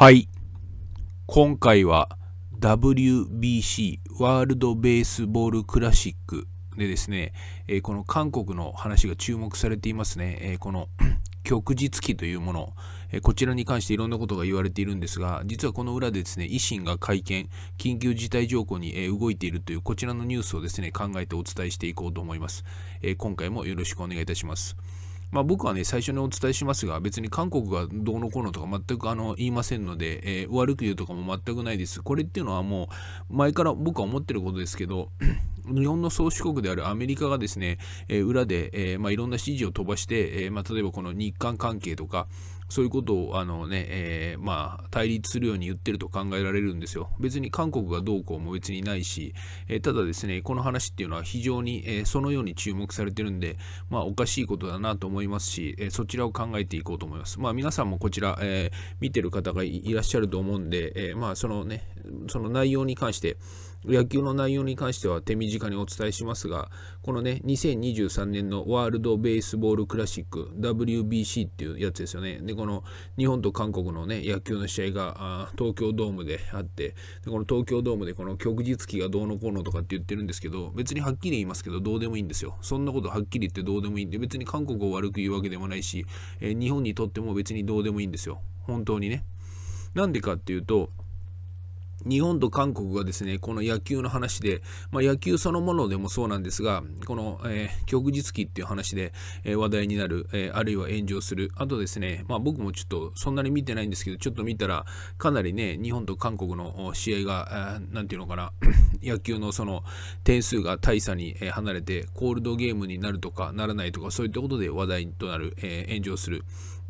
はい。今回は WBC ワールドベースボールクラシックでですね、えこの韓国の話が注目されていますね。えこの旭日旗というもの、えこちらに関していろんなことが言われているんですが、実はこの裏でですね、維新が会見、緊急事態条項に、え動いているというこちらのニュースをですね、考えてお伝えしていこうと思います。え今回もよろしくお願いいたします。まあ、僕はね、最初にお伝えしますが、別に韓国がどうのこうのとか全くあの言いませんので、えー悪く言うとかも全くないです。これっていうのはもう、前から僕は思ってることですけど、日本の宗主国であるアメリカがですね、えー裏で、えーまあ、いろんな指示を飛ばして、えーまあ、例えばこの日韓関係とか、そういうことをあの、ねえーまあ、対立するように言ってると考えられるんですよ。別に韓国がどうこうも別にないし、えーただですね、この話っていうのは非常に、えーそのように注目されてるんで、まあ、おかしいことだなと思いますし、えーそちらを考えていこうと思います。まあ、皆さんもこちら、えー見てる方がいいらっしゃると思うんで、えーまあ、そのね、その内容に関して、野球の内容に関しては手短にお伝えしますが、このね、2023年のワールドベースボールクラシック、WBC っていうやつですよね。で、この日本と韓国のね、野球の試合があ東京ドームであって、でこの東京ドームでこの旭日旗がどうのこうのとかって言ってるんですけど、別にはっきり言いますけど、どうでもいいんですよ。そんなことはっきり言ってどうでもいいんで、別に韓国を悪く言うわけでもないし、えー日本にとっても別にどうでもいいんですよ。本当にね。なんでかっていうと、日本と韓国がですね、この野球の話で、まあ、野球そのものでもそうなんですが、この、えー旭日旗っていう話で、えー話題になる、えーあるいは炎上する、あとですね、まあ、僕もちょっとそんなに見てないんですけど、ちょっと見たら、かなりね、日本と韓国の試合が、えーなんていうのかな、野球のその点数が大差に離れて、コールドゲームになるとかならないとか、そういったことで話題となる、え炎上する。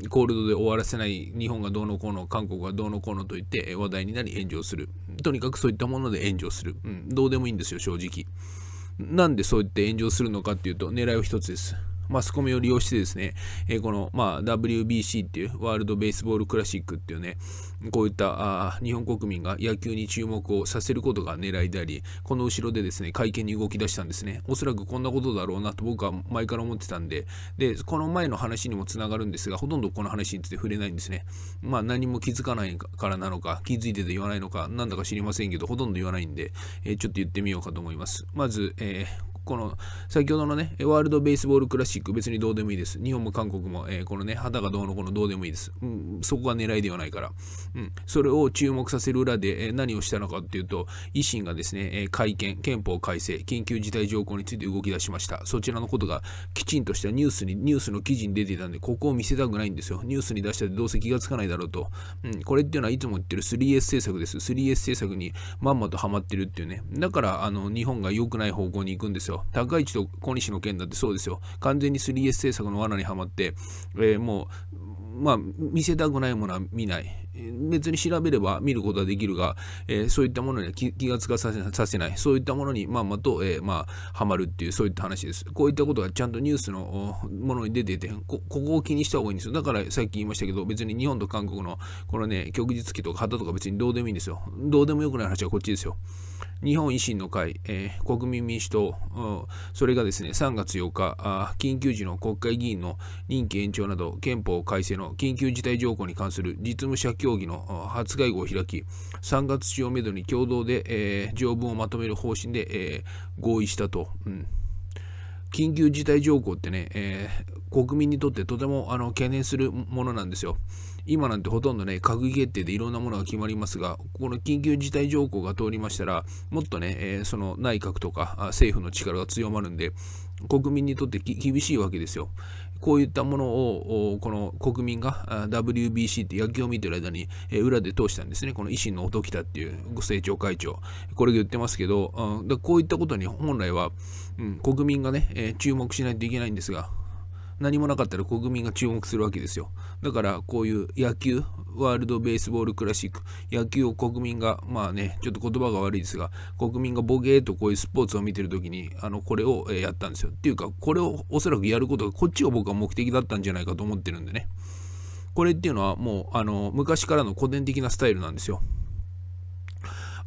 コールドで終わらせない日本がどうのこうの韓国がどうのこうのと言って話題になり炎上する。とにかくそういったもので炎上する、うん、どうでもいいんですよ正直。なんでそうやって炎上するのかっていうと狙いは一つです。マスコミを利用してですね、えこの、まあ、WBC っていうワールドベースボールクラシックっていうね、こういったあ日本国民が野球に注目をさせることが狙いであり、この後ろでですね、会見に動き出したんですね。おそらくこんなことだろうなと僕は前から思ってたんで、で、この前の話にもつながるんですが、ほとんどこの話について触れないんですね。まあ何も気づかないからなのか、気づいてて言わないのか、なんだか知りませんけど、ほとんど言わないんで、えーちょっと言ってみようかと思います。まず、えーこの先ほどのね、ワールドベースボールクラシック、別にどうでもいいです。日本も韓国も、えーこのね、肌がどうのこのどうでもいいです。うん、そこが狙いではないから。うん、それを注目させる裏で、えー何をしたのかっていうと、維新がですね、えー会見、憲法改正、緊急事態条項について動き出しました。そちらのことがきちんとしたニュースに、ニュースの記事に出ていたんで、ここを見せたくないんですよ。ニュースに出したってどうせ気がつかないだろうと。うん、これっていうのはいつも言ってる 3S 政策です。3S 政策にまんまとハマってるっていうね。だから、あの、日本が良くない方向に行くんですよ。高市と小西の件だってそうですよ。完全に 3S 政策の罠にはまって、えーもう、まあ、見せたくないものは見ない。別に調べれば見ることはできるが、えーそういったものには気がつかさせさせない。そういったものにまんまと、えーまあ、はまるっていう、そういった話です。こういったことがちゃんとニュースのものに出ていて、こここを気にした方がいいんですよ。だからさっき言いましたけど、別に日本と韓国のこのね、旭日旗とか旗とか別にどうでもいいんですよ。どうでもよくない話はこっちですよ。日本維新の会、えー国民民主党、うんそれがですね、3月8日、あ緊急時の国会議員の任期延長など、憲法改正の緊急事態条項に関する実務者協協議の初会合を開き、3月中をめどに共同で、えー条文をまとめる方針で、えー合意したと。うん緊急事態条項ってね、えー国民にとってとてもあの懸念するものなんですよ。今なんてほとんどね、閣議決定でいろんなものが決まりますが、この緊急事態条項が通りましたら、もっとね、えーその内閣とか政府の力が強まるんで、国民にとってき厳しいわけですよ。こういったものを、この国民が WBC って野球を見てる間に、裏で通したんですね。この維新の音喜多っていう政調会長。これが言ってますけど、こういったことに本来は、うん、国民がね、注目しないといけないんですが、何もなかったら国民が注目するわけですよ。だからこういう野球、ワールドベースボールクラシック、野球を国民が、まあね、ちょっと言葉が悪いですが、国民がボケーとこういうスポーツを見てるときに、あの、これをやったんですよ。っていうか、これをおそらくやることが、こっちを僕は目的だったんじゃないかと思ってるんでね。これっていうのはもう、あの、昔からの古典的なスタイルなんですよ。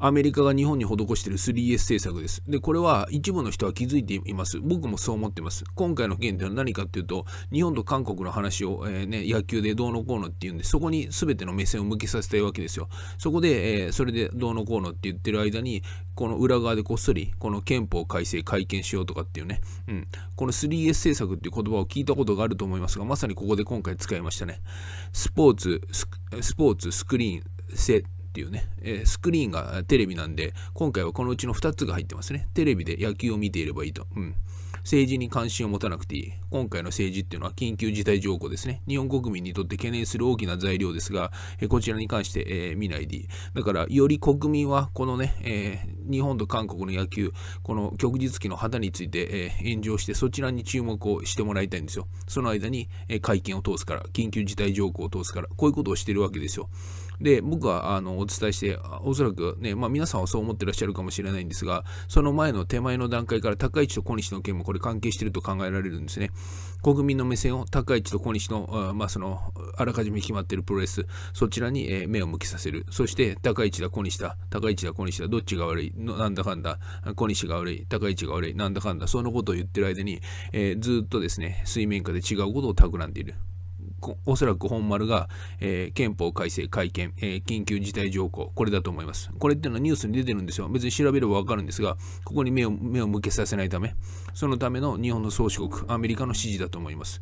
アメリカが日本に施している 3S 政策です。で、これは一部の人は気づいています。僕もそう思ってます。今回の件というのは何かっていうと、日本と韓国の話を、えー、ね、野球でどうのこうのっていうんで、そこに全ての目線を向けさせたいわけですよ。そこで、えー、それでどうのこうのって言ってる間に、この裏側でこっそり、この憲法改正会見しようとかっていうね、うん、この 3S 政策っていう言葉を聞いたことがあると思いますが、まさにここで今回使いましたね。スポーツ、スポーツ、スクリーン、せっていうね、えー、スクリーンがテレビなんで、今回はこのうちの2つが入ってますね。テレビで野球を見ていればいいと。うん。政治に関心を持たなくていい。今回の政治っていうのは緊急事態条項ですね。日本国民にとって懸念する大きな材料ですが、えこちらに関して、えー、見ないでいい。だから、より国民はこのね、えー、日本と韓国の野球、この旭日旗の旗について、え、炎上して、そちらに注目をしてもらいたいんですよ。その間に、え会見を通すから、緊急事態条項を通すから、こういうことをしてるわけですよ。で、僕はあのお伝えして、おそらくね、まあ、皆さんはそう思ってらっしゃるかもしれないんですが、その前の手前の段階から高市と小西の件もこれ関係していると考えられるんですね。国民の目線を高市と小西の、まあ、そのあらかじめ決まっているプロレス、そちらに、え目を向けさせる。そして、高市だ、小西だ、高市だ、小西だ、どっちが悪い、なんだかんだ、小西が悪い、高市が悪い、なんだかんだ、そのことを言ってる間に、えー、ずっとですね、水面下で違うことを企んでいる。おそらく本丸が、えー、憲法改正改憲、えー、緊急事態条項、これだと思います。これっていうのはニュースに出てるんですよ。別に調べればわかるんですが、ここに目を目を向けさせないため、そのための日本の宗主国、アメリカの支持だと思います。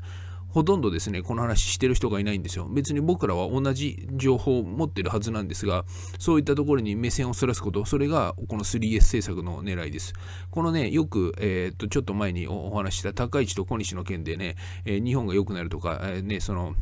ほとんどですね、この話してる人がいないんですよ。別に僕らは同じ情報を持ってるはずなんですが、そういったところに目線をそらすこと、それがこの 3S 政策の狙いです。このね、よく、えー、っと、ちょっと前にお話した高市と小西の件でね、えー、日本が良くなるとか、えー、ね、その、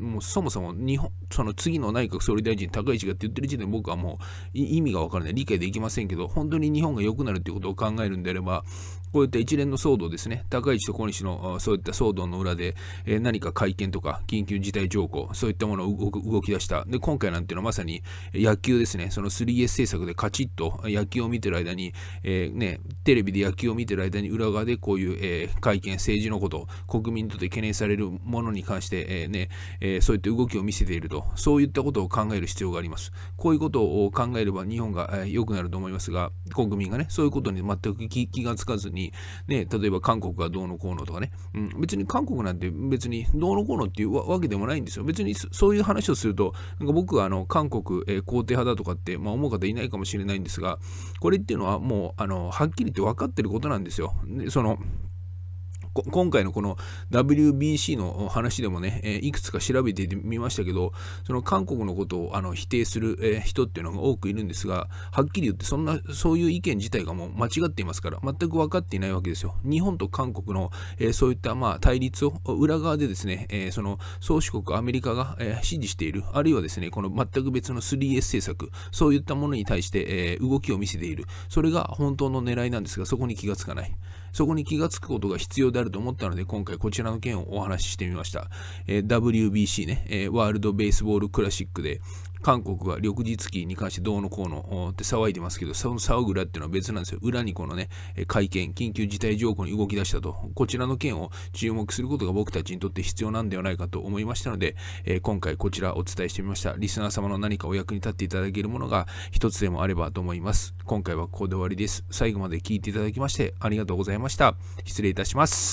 もうそもそも日本、その次の内閣総理大臣、高市がって言ってる時点で僕はもう意味がわからない、理解できませんけど、本当に日本が良くなるっていうことを考えるんであれば、こういった一連の騒動ですね、高市と小西のそういった騒動の裏で、え何か会見とか緊急事態条項、そういったものを動き出した。で、今回なんていうのはまさに野球ですね、その 3S 政策でカチッと野球を見てる間に、えー、ね、テレビで野球を見てる間に裏側でこういう、えー、会見、政治のこと、国民にとって懸念されるものに関して、えー、ね、えそういった動きを見せていると、そういったことを考える必要があります。こういうことを考えれば日本が良くなると思いますが、国民がね、そういうことに全く気がつかずに、に、ね、例えば韓国がどうのこうのとかね、うん、別に韓国なんて別にどうのこうのっていうわけでもないんですよ。別にそういう話をすると、なんか僕はあの韓国、えー、肯定派だとかって、まあ、思う方いないかもしれないんですが、これっていうのはもうあのはっきり言って分かってることなんですよ。でその今回のこの WBC の話でもね、えいくつか調べてみましたけど、その韓国のことをあの否定する、え人っていうのが多くいるんですが、はっきり言ってそんな、そういう意見自体がもう間違っていますから、全く分かっていないわけですよ。日本と韓国の、えそういったまあ対立を裏側でですね、えその宗主国アメリカが、え支持している、あるいはですね、この全く別の 3S 政策、そういったものに対して、え動きを見せている。それが本当の狙いなんですが、そこに気がつかない。そこに気がつくことが必要でああると思ったので、今回こちらの件をお話ししてみました。えー、WBC ね、えー、ワールドベースボールクラシックで、韓国が翌日期に関してどうのこうのって騒いでますけど、その騒ぐ裏っていうのは別なんですよ。裏にこのね、会見、緊急事態条項に動き出したと、こちらの件を注目することが僕たちにとって必要なんではないかと思いましたので、えー、今回こちらお伝えしてみました。リスナー様の何かお役に立っていただけるものが一つでもあればと思います。今回はここで終わりです。最後まで聞いていただきましてありがとうございました。失礼いたします。